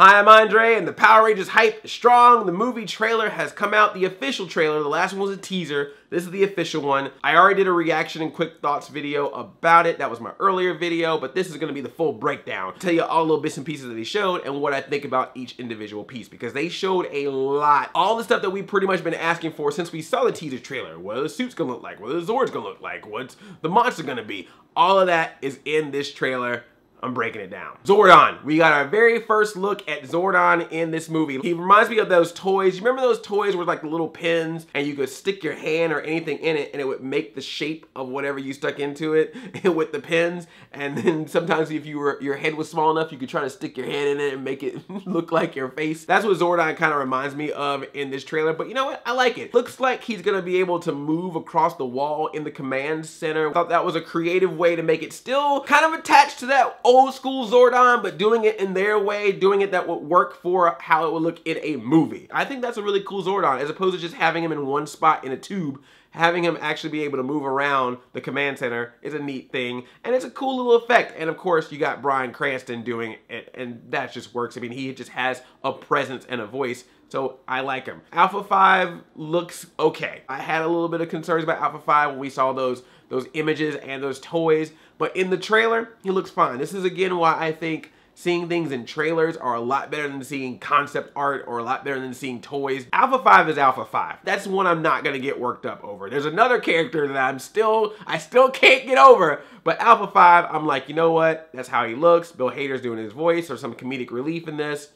Hi, I'm Andre, and the Power Rangers hype is strong. The movie trailer has come out, the official trailer. The last one was a teaser. This is the official one. I already did a reaction and quick thoughts video about it. That was my earlier video, but this is gonna be the full breakdown. Tell you all the little bits and pieces that they showed and what I think about each individual piece because they showed a lot. All the stuff that we've pretty much been asking for since we saw the teaser trailer. What are the suits gonna look like? What are the Zords gonna look like? What's the monster gonna be? All of that is in this trailer. I'm breaking it down. Zordon. We got our very first look at Zordon in this movie. He reminds me of those toys. You remember those toys with like the little pins and you could stick your hand or anything in it and it would make the shape of whatever you stuck into it with the pins. And then sometimes if you were your head was small enough, you could try to stick your hand in it and make it look like your face. That's what Zordon kind of reminds me of in this trailer. But you know what? I like it. Looks like he's gonna be able to move across the wall in the command center. I thought that was a creative way to make it still kind of attached to that old school Zordon, but doing it in their way, doing it that would work for how it would look in a movie. I think that's a really cool Zordon, as opposed to just having him in one spot in a tube having him actually be able to move around the command center is a neat thing and it's a cool little effect and of course you got Bryan Cranston doing it and that just works I mean he just has a presence and a voice so I like him. Alpha 5 looks okay. I had a little bit of concerns about Alpha 5 when we saw those those images and those toys but in the trailer, he looks fine. This is again why I think seeing things in trailers are a lot better than seeing concept art or a lot better than seeing toys. Alpha 5 is Alpha 5. That's one I'm not gonna get worked up over. There's another character that I'm still, I still can't get over, but Alpha 5, I'm like, you know what? That's how he looks. Bill Hader's doing his voice or some comedic relief in this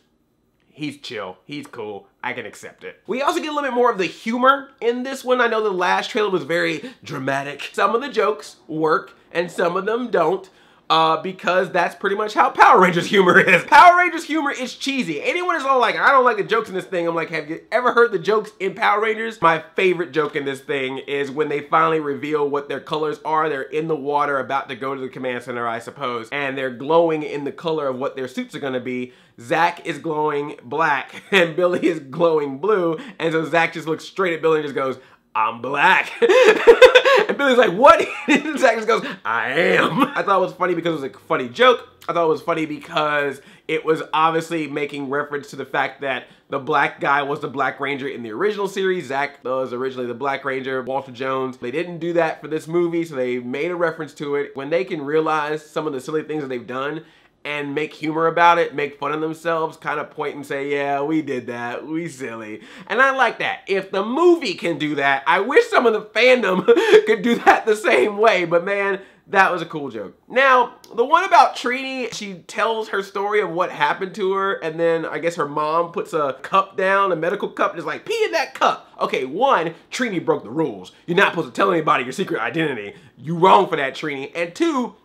he's chill, he's cool, I can accept it. We also get a little bit more of the humor in this one. I know the last trailer was very dramatic. Some of the jokes work and some of them don't uh, because that's pretty much how Power Rangers humor is. Power Rangers humor is cheesy. Anyone is all like, I don't like the jokes in this thing. I'm like, have you ever heard the jokes in Power Rangers? My favorite joke in this thing is when they finally reveal what their colors are. They're in the water about to go to the command center, I suppose, and they're glowing in the color of what their suits are gonna be. Zach is glowing black and Billy is glowing blue. And so Zach just looks straight at Billy and just goes, I'm black. and Billy's like, what? and Zach just goes, I am. I thought it was funny because it was a funny joke. I thought it was funny because it was obviously making reference to the fact that the black guy was the Black Ranger in the original series. Zach was originally the Black Ranger, Walter Jones. They didn't do that for this movie, so they made a reference to it. When they can realize some of the silly things that they've done and make humor about it, make fun of themselves, kind of point and say, yeah, we did that, we silly. And I like that. If the movie can do that, I wish some of the fandom could do that the same way, but man, that was a cool joke. Now, the one about Trini, she tells her story of what happened to her, and then I guess her mom puts a cup down, a medical cup, and is like, pee in that cup. Okay, one, Trini broke the rules. You're not supposed to tell anybody your secret identity. You wrong for that, Trini. And two,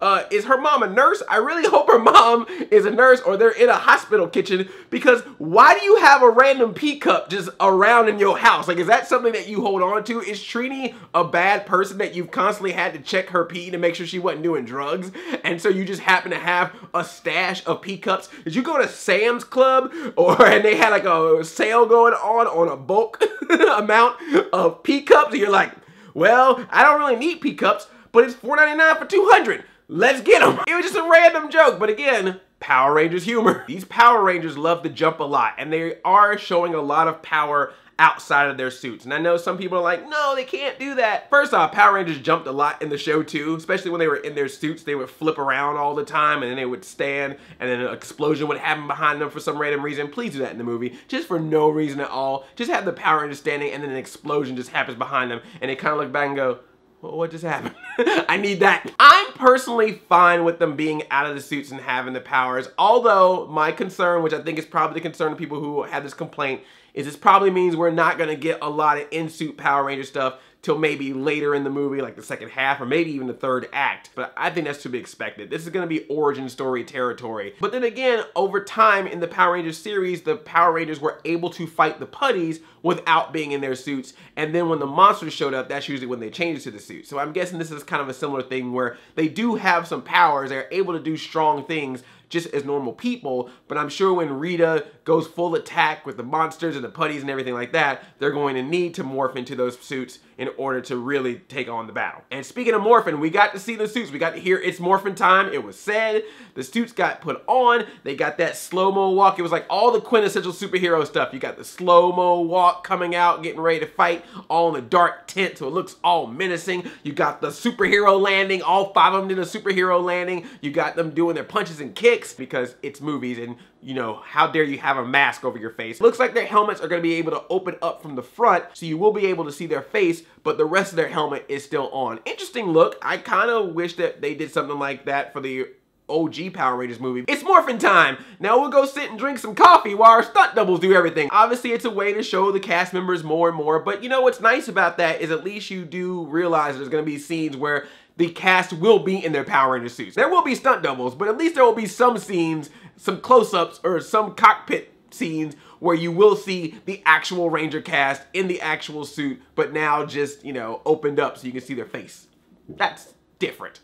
uh, is her mom a nurse? I really hope her mom is a nurse or they're in a hospital kitchen because why do you have a random pee cup just around in your house? Like, is that something that you hold on to? Is Trini a bad person that you've constantly had to check her pee to make sure she wasn't doing drugs? And so you just happen to have a stash of pee cups? Did you go to Sam's Club or and they had like a sale going on on a bulk amount of pee cups? And you're like, well, I don't really need pee cups, but it's $4.99 for 200 let's get them. It was just a random joke, but again, Power Rangers humor. These Power Rangers love to jump a lot, and they are showing a lot of power outside of their suits. And I know some people are like, no, they can't do that. First off, Power Rangers jumped a lot in the show too, especially when they were in their suits. They would flip around all the time and then they would stand and then an explosion would happen behind them for some random reason. Please do that in the movie, just for no reason at all. Just have the Power Rangers standing and then an explosion just happens behind them and they kind of look back and go, what just happened? I need that. I'm personally fine with them being out of the suits and having the powers, although my concern, which I think is probably the concern of people who have this complaint, is this probably means we're not gonna get a lot of in-suit Power Ranger stuff till maybe later in the movie, like the second half, or maybe even the third act. But I think that's to be expected. This is gonna be origin story territory. But then again, over time in the Power Rangers series, the Power Rangers were able to fight the putties without being in their suits. And then when the monsters showed up, that's usually when they changed to the suit. So I'm guessing this is kind of a similar thing where they do have some powers. They're able to do strong things just as normal people, but I'm sure when Rita goes full attack with the monsters and the putties and everything like that, they're going to need to morph into those suits in order to really take on the battle. And speaking of morphing, we got to see the suits. We got to hear it's morphing time. It was said. The suits got put on. They got that slow-mo walk. It was like all the quintessential superhero stuff. You got the slow-mo walk coming out, getting ready to fight, all in a dark tent, so it looks all menacing. You got the superhero landing, all five of them did a superhero landing. You got them doing their punches and kicks because it's movies and you know, how dare you have a mask over your face. Looks like their helmets are gonna be able to open up from the front, so you will be able to see their face, but the rest of their helmet is still on. Interesting look. I kind of wish that they did something like that for the OG Power Rangers movie. It's morphin time. Now we'll go sit and drink some coffee while our stunt doubles do everything. Obviously, it's a way to show the cast members more and more, but you know what's nice about that is at least you do realize there's gonna be scenes where the cast will be in their Power Ranger suits. There will be stunt doubles, but at least there will be some scenes, some close-ups, or some cockpit scenes where you will see the actual Ranger cast in the actual suit, but now just, you know, opened up so you can see their face. That's different.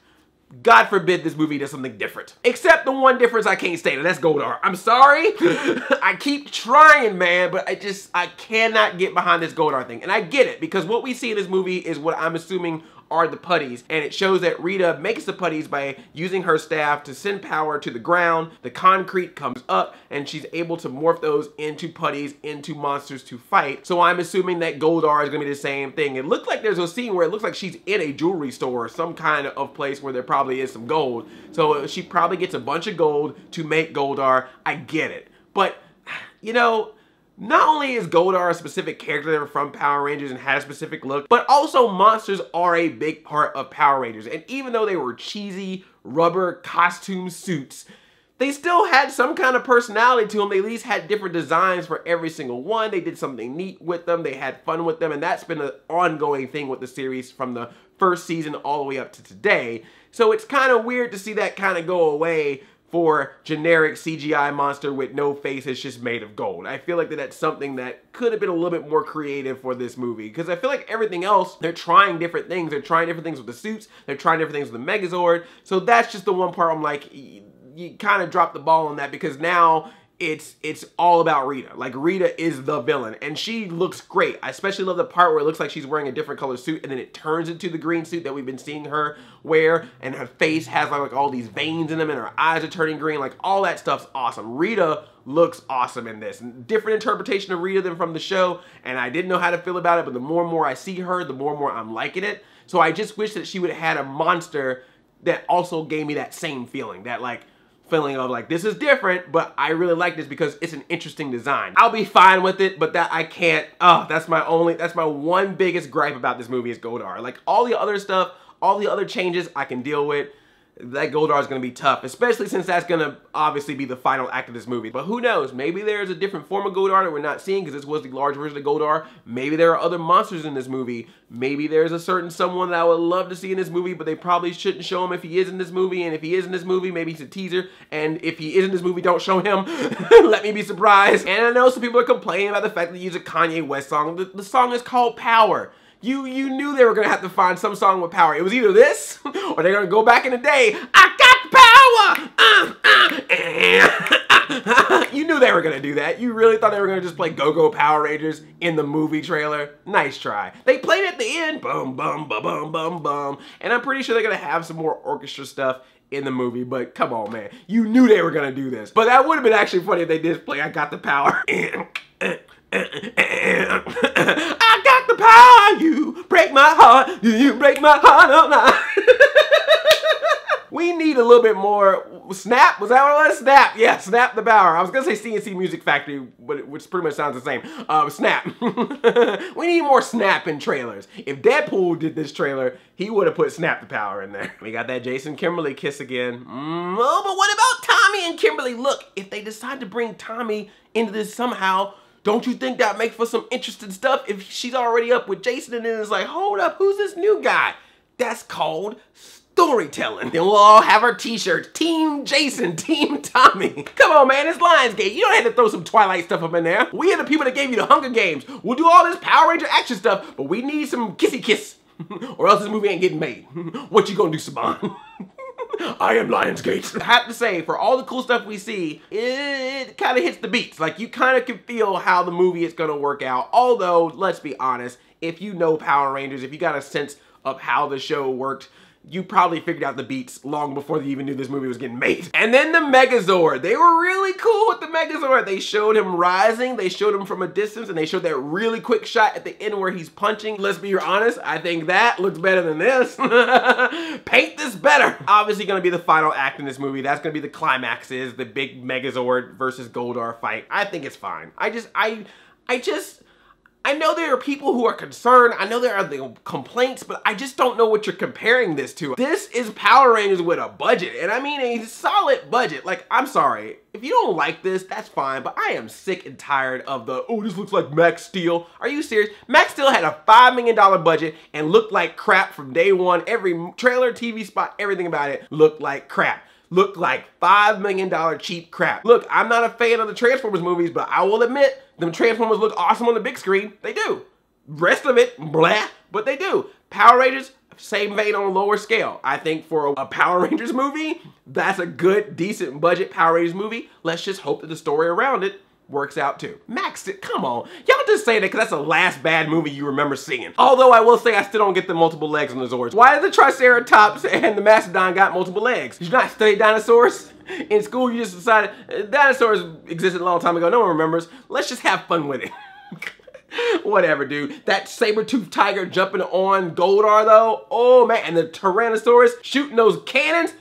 God forbid this movie does something different. Except the one difference I can't stand, and that's Goldar. I'm sorry. I keep trying, man, but I just, I cannot get behind this Goldar thing. And I get it, because what we see in this movie is what I'm assuming are the putties. And it shows that Rita makes the putties by using her staff to send power to the ground. The concrete comes up and she's able to morph those into putties, into monsters to fight. So I'm assuming that Goldar is gonna be the same thing. It looked like there's a scene where it looks like she's in a jewelry store or some kind of place where there probably is some gold. So she probably gets a bunch of gold to make Goldar. I get it. But, you know, not only is Goldar a specific character from Power Rangers and had a specific look, but also monsters are a big part of Power Rangers. And even though they were cheesy rubber costume suits, they still had some kind of personality to them. They at least had different designs for every single one. They did something neat with them. They had fun with them. And that's been an ongoing thing with the series from the first season all the way up to today. So it's kind of weird to see that kind of go away for generic CGI monster with no face it's just made of gold. I feel like that that's something that could have been a little bit more creative for this movie because I feel like everything else, they're trying different things. They're trying different things with the suits. They're trying different things with the Megazord. So that's just the one part I'm like, you kind of dropped the ball on that because now it's it's all about Rita. Like Rita is the villain and she looks great. I especially love the part where it looks like she's wearing a different color suit and then it turns into the green suit that we've been seeing her wear and her face has like, like all these veins in them and her eyes are turning green. Like all that stuff's awesome. Rita looks awesome in this. Different interpretation of Rita than from the show and I didn't know how to feel about it but the more and more I see her, the more and more I'm liking it. So I just wish that she would have had a monster that also gave me that same feeling. That like feeling of like, this is different, but I really like this because it's an interesting design. I'll be fine with it, but that I can't, oh, that's my only, that's my one biggest gripe about this movie is Goldar. Like all the other stuff, all the other changes I can deal with that Goldar is going to be tough, especially since that's going to obviously be the final act of this movie. But who knows? Maybe there's a different form of Goldar that we're not seeing because this was the large version of Goldar. Maybe there are other monsters in this movie. Maybe there's a certain someone that I would love to see in this movie, but they probably shouldn't show him if he is in this movie. And if he is in this movie, maybe he's a teaser. And if he is in this movie, don't show him. Let me be surprised. And I know some people are complaining about the fact that they use a Kanye West song. The, the song is called Power. You you knew they were gonna have to find some song with power. It was either this or they're gonna go back in the day. I got the power. Uh, uh, uh. you knew they were gonna do that. You really thought they were gonna just play Go Go Power Rangers in the movie trailer. Nice try. They played at the end. Boom, boom, boom, boom, boom, boom. And I'm pretty sure they're gonna have some more orchestra stuff in the movie, but come on, man. You knew they were gonna do this. But that would have been actually funny if they did play I Got the Power. I got the power, you break my heart, you break my heart night. we need a little bit more. Snap? Was that what it was? Snap. Yeah snap the power. I was gonna say C+C music factory but which pretty much sounds the same. Um snap. We need more snap in trailers. If deadpool did this trailer he would have put snap the power in there. We got that jason kimberly kiss again. Mm, oh but what about tommy and kimberly? Look if they decide to bring tommy into this somehow don't you think that makes for some interesting stuff if she's already up with Jason and then it's like, hold up, who's this new guy? That's called storytelling. Then we'll all have our t-shirts. Team Jason, Team Tommy. Come on, man, it's Lionsgate. You don't have to throw some Twilight stuff up in there. We are the people that gave you the Hunger Games. We'll do all this Power Ranger action stuff, but we need some kissy kiss or else this movie ain't getting made. what you gonna do, Saban? I am Lionsgate. I have to say, for all the cool stuff we see, it kind of hits the beats. Like, you kind of can feel how the movie is going to work out. Although, let's be honest, if you know Power Rangers, if you got a sense of how the show worked, you probably figured out the beats long before they even knew this movie was getting made. And then the Megazord. They were really cool with the Megazord. They showed him rising, they showed him from a distance, and they showed that really quick shot at the end where he's punching. Let's be honest, I think that looks better than this. Paint this better. Obviously gonna be the final act in this movie. That's gonna be the climax is the big Megazord versus Goldar fight. I think it's fine. I just, I, I just, I know there are people who are concerned. I know there are the complaints, but I just don't know what you're comparing this to. This is Power Rangers with a budget, and I mean a solid budget. Like, I'm sorry. If you don't like this, that's fine, but I am sick and tired of the, oh, this looks like Max Steel. Are you serious? Max Steel had a $5 million budget and looked like crap from day one. Every trailer, TV spot, everything about it looked like crap looked like $5 million cheap crap. Look, I'm not a fan of the Transformers movies, but I will admit, them Transformers look awesome on the big screen. They do. Rest of it, blah, but they do. Power Rangers, same vein on a lower scale. I think for a Power Rangers movie, that's a good, decent budget Power Rangers movie. Let's just hope that the story around it works out too. Max, come on. Y'all just say that because that's the last bad movie you remember seeing. Although I will say I still don't get the multiple legs on the Zords. Why did the Triceratops and the Mastodon got multiple legs? Did you not study dinosaurs? In school, you just decided uh, dinosaurs existed a long time ago. No one remembers. Let's just have fun with it. Whatever, dude. That saber-toothed tiger jumping on Goldar, though. Oh, man. And the Tyrannosaurus shooting those cannons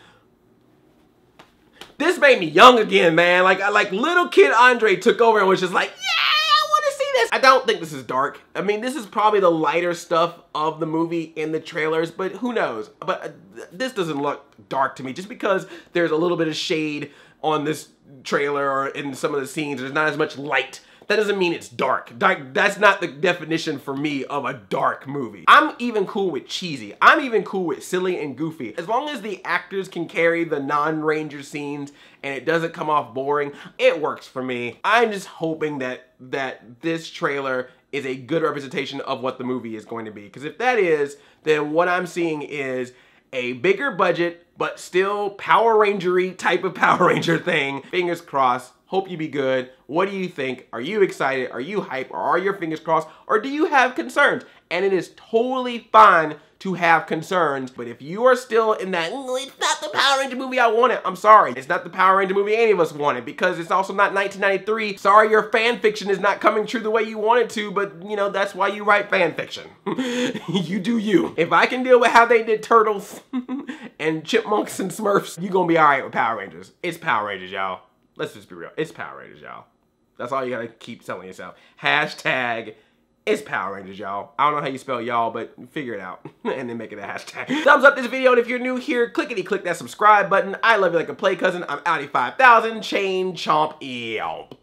this made me young again, man. Like, like little kid Andre took over and was just like, yeah, I want to see this. I don't think this is dark. I mean, this is probably the lighter stuff of the movie in the trailers, but who knows? But uh, this doesn't look dark to me just because there's a little bit of shade on this trailer or in some of the scenes. There's not as much light that doesn't mean it's dark. Dark, that's not the definition for me of a dark movie. I'm even cool with cheesy. I'm even cool with silly and goofy. As long as the actors can carry the non-ranger scenes and it doesn't come off boring, it works for me. I'm just hoping that that this trailer is a good representation of what the movie is going to be. Because if that is, then what I'm seeing is a bigger budget, but still Power Rangery type of Power Ranger thing. Fingers crossed. Hope you be good. What do you think? Are you excited? Are you hype? Or are your fingers crossed? Or do you have concerns? And it is totally fine to have concerns. But if you are still in that, mm, it's not the Power Ranger movie I wanted, I'm sorry. It's not the Power Ranger movie any of us wanted because it's also not 1993. Sorry your fan fiction is not coming true the way you want it to, but you know, that's why you write fan fiction. you do you. If I can deal with how they did Turtles and Chipmunks and Smurfs, you're gonna be all right with Power Rangers. It's Power Rangers, y'all. Let's just be real. It's Power Rangers, y'all. That's all you gotta keep telling yourself. Hashtag it's Power Rangers, y'all. I don't know how you spell y'all, but figure it out and then make it a hashtag. Thumbs up this video, and if you're new here, clickety click that subscribe button. I love you like a play cousin. I'm Audi 5000, chain chomp, eomp.